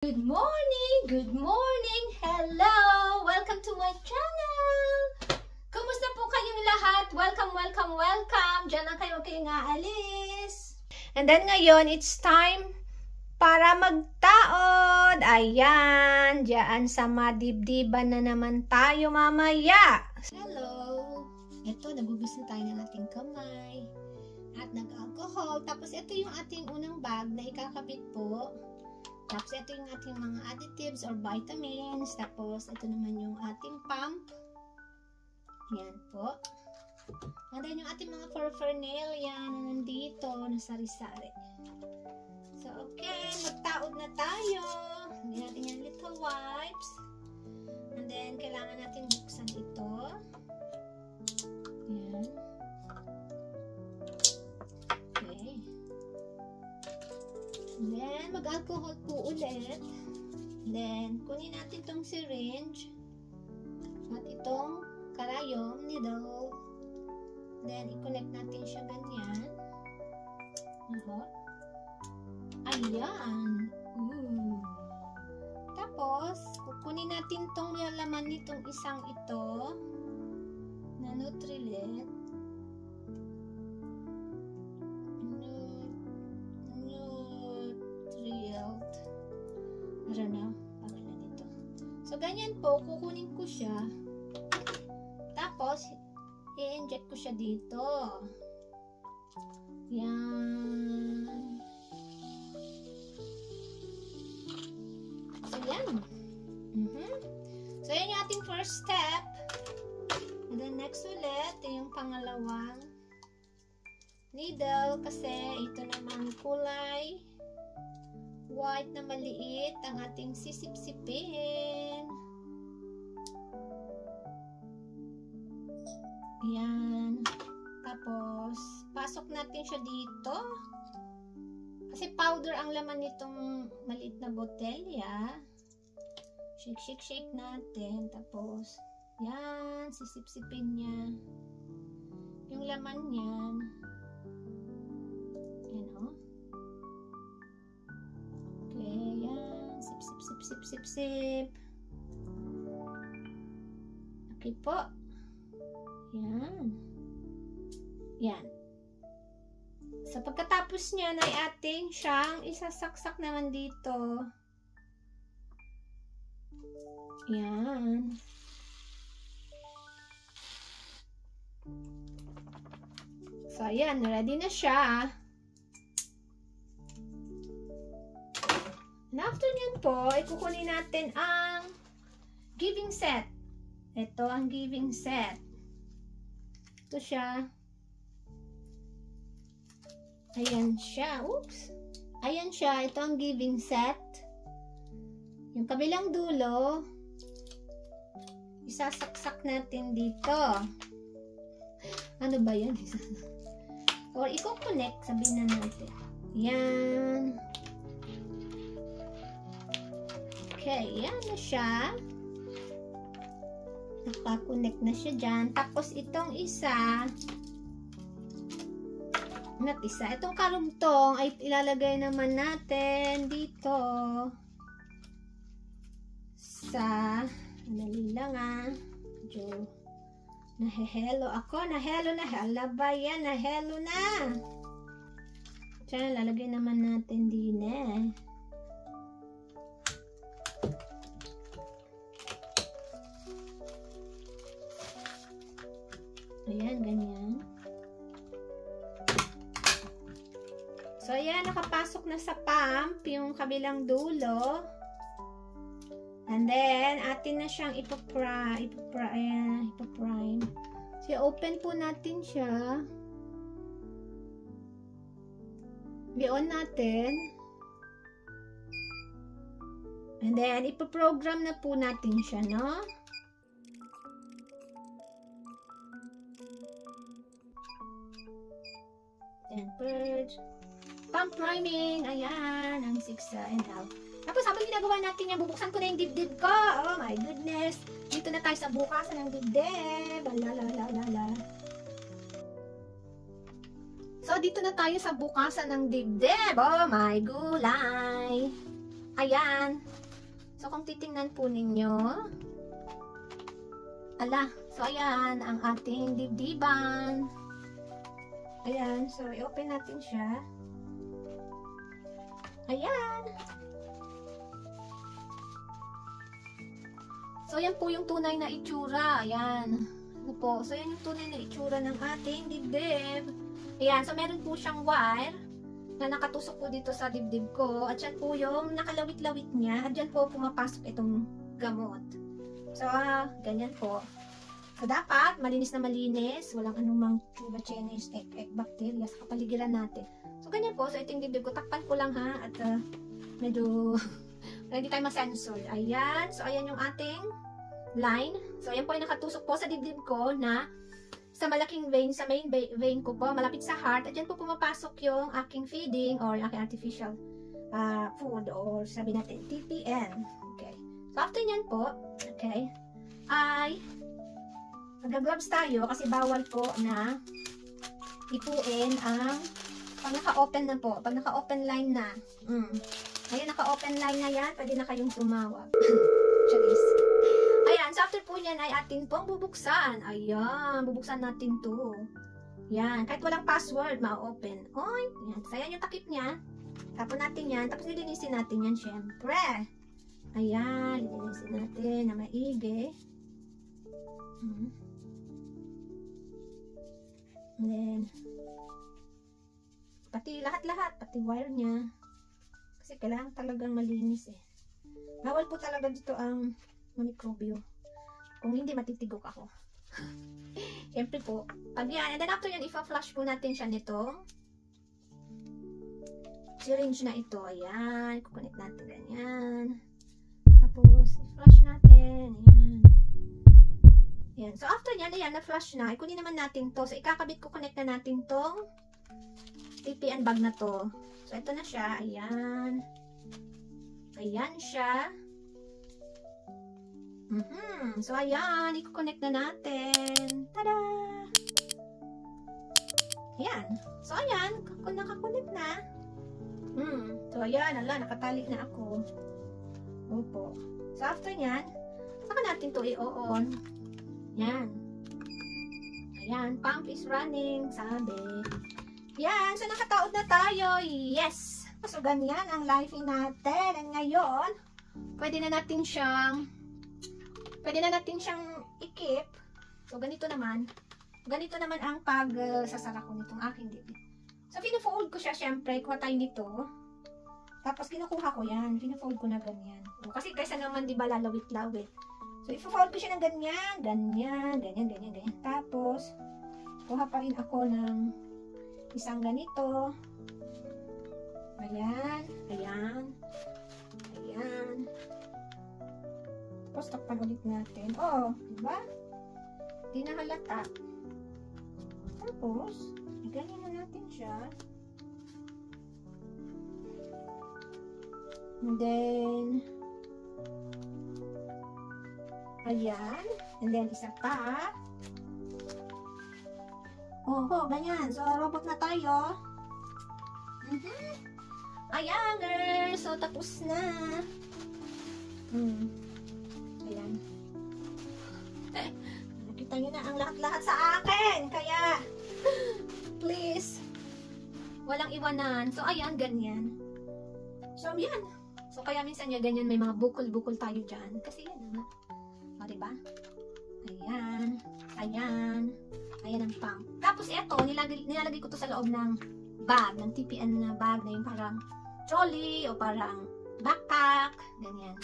Good morning! Good morning! Hello! Welcome to my channel! Kumusta po kayong lahat? Welcome, welcome, welcome! Diyan lang kayo, kayong aalis! And then ngayon, it's time para magtaod! Ayan! Diyan sa madibdiban na naman tayo mamaya! Hello! Ito, nagugusto tayo ng ating kamay at nag-alcohol. Tapos ito yung ating unang bag na ikakabit po. Tapos, ito yung ating mga additives or vitamins. Tapos, ito naman yung ating pump. Yan po. And then, yung ating mga yan, na nandito, nasari-sari. So, okay, magtaod na tayo. Hindi natin yung little wipes. And then, kailangan natin buksan ito. Then, mag-alcohol po ulit. Then, kunin natin tong syringe. At itong karayom, needle. Then, i-connect natin siya ganyan. Aho. Ayan. Ooh. Tapos, kukunin natin tong laman nitong isang ito na Nutrilite. I don't know, pangalan nito. So, ganyan po, kukunin ko siya. Tapos, i-inject ko siya dito. Yan. So, yan. Mm -hmm. So, yan yung ating first step. And then, next ulit, yung pangalawang needle kasi ito naman kulay white na maliit ang ating sisip-sipin. Ayan. Tapos, pasok natin siya dito. Kasi powder ang laman nitong maliit na botelya. Shake, shake, shake natin. Tapos, yan, sisip-sipin niya. Yung laman niyan. Sip, sip, sip. Okay po. Yan. Yan. So, pagkatapos niya ay ating siyang isasaksak naman dito. Yan. So, ayan. Ready na siya. And after nyan po, ikukunin natin ang giving set. Ito ang giving set. Ito siya. Ayan siya. Oops. Ayan siya. Ito ang giving set. Yung kabilang dulo, isasaksak natin dito. Ano ba yan? Or i-connect, sabihin na natin. Yan. Okay, yan na siya. Nakakonect na siya dyan. Tapos itong isa, not isa, itong karugtong ay ilalagay naman natin dito sa, dali lang ah, medyo nahehelo ako, nahelo na, hala yan, nahelo na. Diyan, lalagay naman natin kabilang dulo. And then, atin na siyang ipaprime. Ipaprime. Ayan, ipaprime. So, open po natin siya. I-on natin. And then, ipaprogram na po natin siya, no? and purge. Pump priming. Ayan. Ang 6 uh, and out. Tapos habang ginagawa natin yan, bubuksan ko na yung dibdib ko. Oh my goodness. Dito na tayo sa bukasan ng dibdib. Alalalala. So, dito na tayo sa bukasan ng dibdib. Oh my gulay. Ayan. So, kung titingnan po ninyo, ala, so ayan, ang ating dibdiban. Ayan, so i-open natin siya. Ayan. So, yan po yung tunay na itsura. Ayan. Ano po? So, yan yung tunay na itsura ng ating dibdib. Ayan. So, meron po siyang wire na nakatusok po dito sa dibdib ko. At yan po yung nakalawit-lawit niya. At dyan po pumapasok itong gamot. So, ah, ganyan po. So, dapat malinis na malinis. Walang anumang tuba Chinese egg bacteria sa kapaligiran natin. So, ganyan po. So, ito yung dibdib ko. Takpan ko lang ha. At ah, medyo hindi tayo masensor. Ayan. So, ayan yung ating line. So, ayan po yung nakatusok po sa dibdib ko na sa malaking vein, sa main vein ko po, malapit sa heart. At dyan po pumapasok yung aking feeding or aking artificial uh, food or sabi natin, TPN. Okay. So, after nyan po, okay, ay mag-gloves tayo kasi bawal po na ipuin ang pag naka-open na po, pag naka-open line na, mm, Ayan, naka-open line na yan. Pwede na kayong tumawag. Charis. Ayan, so after po yan ay atin pong bubuksan. Ayan, bubuksan natin to. Yan, kahit walang password, ma-open. Oy, yan. So, yung takip niya. Tapon natin yan. Tapos nilinisin natin yan, syempre. Ayan, nilinisin natin na maigi. Hmm. And then, pati lahat-lahat, pati wire niya. Kasi kailangan talagang malinis eh. Bawal po talaga dito ang mikrobyo. Kung hindi, matitigok ako. Siyempre po, pag yan, and then after yan, ifa-flush po natin siya nito. Syringe na ito, ayan. Kukunik natin ganyan. Tapos, i-flush natin, ayan. Ayan. So, after yan, ayan, na-flush na. Ikunin naman natin to. So, ikakabit ko, connect na natin tong TPN bag na to. So, ito na siya. Ayan. Ayan siya. Mm -hmm. So, ayan. I-connect na natin. Tada! Ayan. So, ayan. Kung nakakonect na. Hmm. So, ayan. Ala, nakatali na ako. Opo. So, after nyan, saka natin to i-on. Yan. Ayan. Pump is running. Sabi. Yan, so nakataod na tayo. Yes! So, ganyan ang life natin. And ngayon, pwede na natin siyang pwede na natin siyang ikip. So, ganito naman. Ganito naman ang pagsasara uh, ko nitong aking dibdib. So, pinafold ko siya, syempre. Kuha tayo nito. Tapos, kinukuha ko yan. Pinafold ko na ganyan. O, kasi kaysa naman, di ba, lalawit-lawit. So, ipo-fold ko siya ng ganyan, ganyan, ganyan, ganyan, ganyan. Tapos, kuha pa rin ako ng isang ganito. Ayan, ayan, ayan. Tapos takpan ulit natin. Oh, diba? Di na halata. Tapos, ganyan na natin siya. And then, ayan. And then, isa pa. Oho, ganyan. So, robot na tayo. Mm -hmm. Ayan, girls. So, tapos na. Hmm. Ayan. Eh, nakita nyo na ang lahat-lahat sa akin. Kaya, please, walang iwanan. So, ayan, ganyan. So, yan. So, kaya minsan niya ganyan, may mga bukol-bukol tayo dyan. Kasi yan, ha? O, diba? Ayan. Ayan. Ayan ang pump. Tapos ito, nilalagay, nilalagay ko to sa loob ng bag, ng TPN na bag na yung parang trolley o parang backpack, ganyan.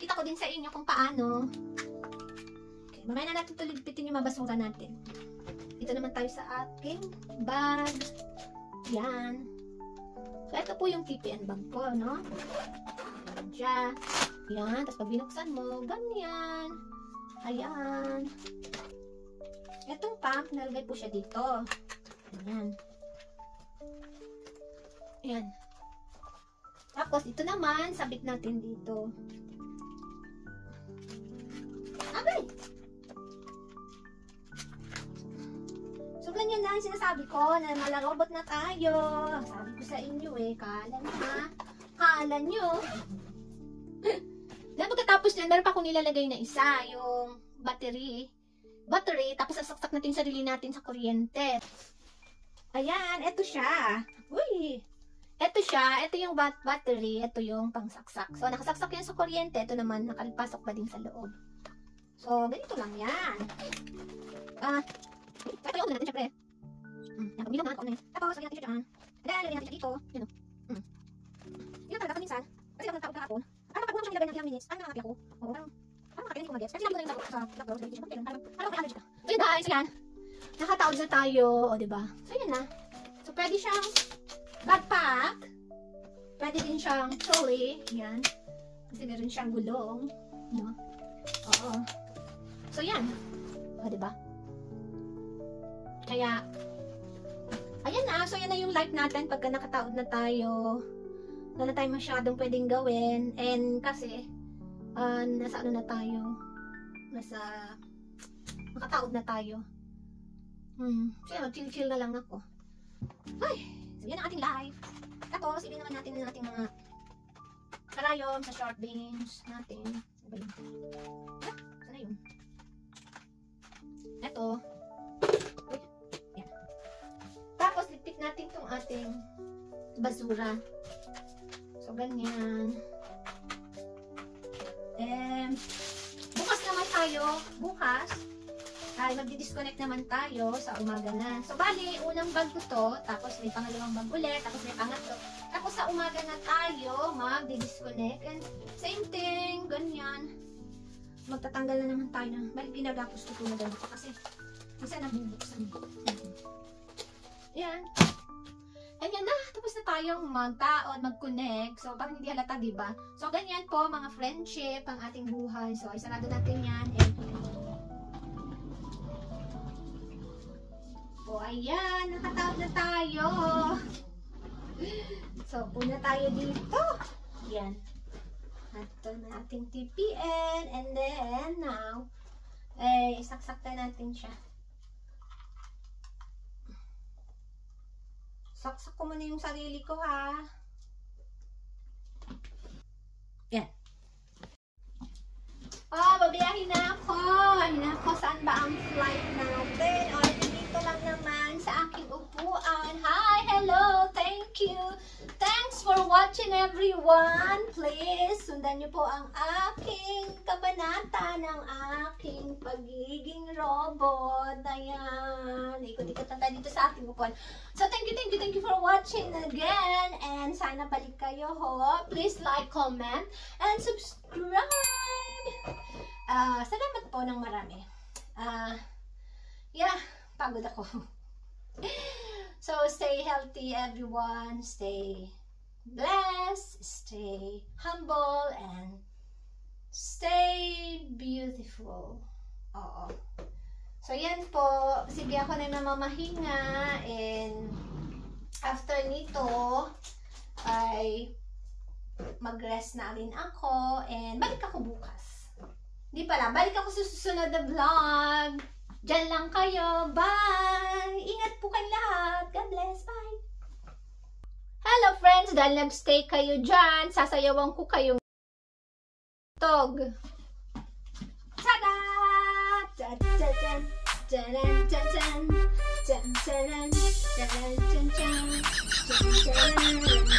Kita ko din sa inyo kung paano. Okay, mamaya na natin ito ligpitin yung mabasura natin. Ito naman tayo sa aking bag. Yan. So, ito po yung TPN bag ko, no? Ayan siya. Yan. Tapos pag binuksan mo, ganyan. Ayan. Itong pump, nalagay po siya dito. Ayan. Ayan. Tapos, ito naman, sabit natin dito. Abay! So, ganyan lang sinasabi ko na malarobot na tayo. Sabi ko sa inyo eh, kala nyo ha? Kala nyo. Tapos yan, meron pa akong nilalagay na isa, yung battery. Battery, tapos sasaksak natin sarili natin sa kuryente. Ayan, eto siya. Uy! Eto siya, eto yung bat battery, eto yung pangsaksak. So, nakasaksak yan sa kuryente, eto naman, nakalipasok pa din sa loob. So, ganito lang yan. Ah, ito yung natin, syempre. Hmm, yan, pagbilang na, ako na yun. Tapos, lagyan natin siya dyan. Then, lagyan natin siya dito. Yun o. Hmm. Yun talaga, kaminsan. Kasi ako nagtapos kahapon. Parang kapag siya nilagay ng ilang minutes, parang nakakapi ako. Oo, parang, nakakapi ko mag-gets. Kasi sinabi ko na yung sa doctor, sa medication, parang, parang, may allergy guys, yan. Nakataod na tayo, o diba? So, yun na. So, pwede siyang backpack. Pwede din siyang trolley. Yan. Kasi meron siyang gulong. No? Oo. So, yan. O, diba? Kaya, ayan na. So, yan na yung life natin pagka nakataod na tayo. Wala na tayo masyadong pwedeng gawin. And kasi, uh, nasa ano na tayo. Nasa, nakataod na tayo. Hmm. So, yan, chill-chill na lang ako. Ay, so yan ang ating life. Tapos, ibig naman natin ang ating mga karayom sa short beans natin. Ano yun? Ah, sana yun? Yan. Tapos, litik natin tong ating basura. So, ganyan. And, bukas naman tayo. Bukas, ay magdi-disconnect naman tayo sa umaga na. So, bali, unang bag ko to, tapos may pangalawang bag ulit, tapos may pangatlo. Tapos sa umaga na tayo, magdi-disconnect. And same thing, ganyan. Magtatanggal na naman tayo ng, bali, ginagapos ko ito na ganito kasi minsan nabubuksan ko. Yan. And yan na, tapos na tayong magkaon, mag-connect. So, parang hindi halata, diba? So, ganyan po, mga friendship, ang ating buhay. So, isarado natin yan. And, O, ayan. Nakatawag na tayo. So, puna tayo dito. Yan. Ito na ating TPN. And then, now, eh, saksak na natin siya. Saksak ko muna yung sarili ko, ha. Yan. Oh, babiyahin na ako. Na ako. Saan ba ang flight natin? O, dito lang naman sa aking upuan. Hi, hello, thank you. Thanks for watching everyone. Please, sundan niyo po ang aking kabanata ng aking pagiging robot. Ayan. Ikot-ikot na tayo dito sa aking upuan. So, thank you, thank you, thank you for watching again. And sana balik kayo ho. Please like, comment, and subscribe. Uh, salamat po ng marami. Uh, yeah pagod ako. so, stay healthy everyone. Stay blessed. Stay humble. And stay beautiful. Oo. So, yan po. Sige ako na namamahinga. And after nito, ay mag-rest na rin ako. And balik ako bukas. Hindi pala. Balik ako sa susunod na vlog. Diyan lang kayo. Bye! Bless. Bye! Hello friends! Dahil nag-stay kayo dyan, sasayawan ko kayong tog. Tada! Ta-da-da-dan! Tan-tan-tan! Tan-tan-tan! Tan-tan-tan! Tan-tan-tan!